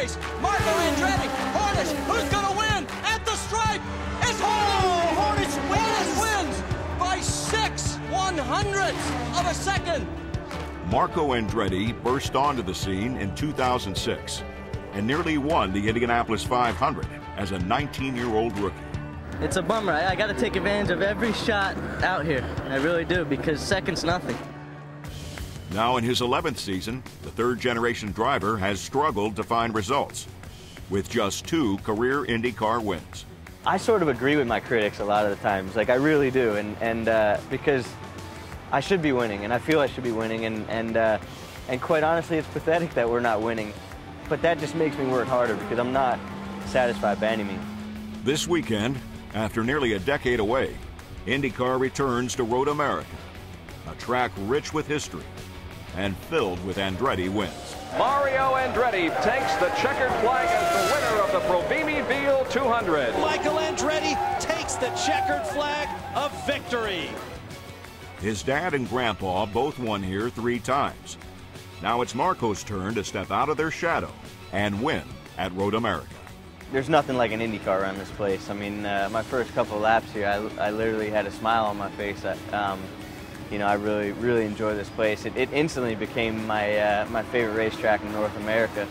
drag race. Marco Andretti, Hornish, who's gonna win at the stripe? It's Hornish! Oh, Hornish wins! Hornish wins by six one hundredths of a second. Marco Andretti burst onto the scene in 2006 and nearly won the Indianapolis 500 as a 19-year-old rookie. It's a bummer. I, I got to take advantage of every shot out here. I really do because second's nothing. Now in his 11th season, the third-generation driver has struggled to find results with just two career IndyCar wins. I sort of agree with my critics a lot of the times. Like I really do, and and uh, because I should be winning, and I feel I should be winning, and and uh, and quite honestly, it's pathetic that we're not winning. But that just makes me work harder because I'm not satisfied by any means. This weekend, after nearly a decade away, IndyCar returns to Road America, a track rich with history and filled with Andretti wins. Mario Andretti takes the checkered flag as the winner of the Provimi Veal 200. Michael Andretti takes the checkered flag of victory. His dad and grandpa both won here three times. Now it's Marco's turn to step out of their shadow and win at Road America. There's nothing like an IndyCar around this place. I mean, uh, my first couple of laps here, I, I literally had a smile on my face. I, um, you know, I really, really enjoy this place. It, it instantly became my, uh, my favorite racetrack in North America.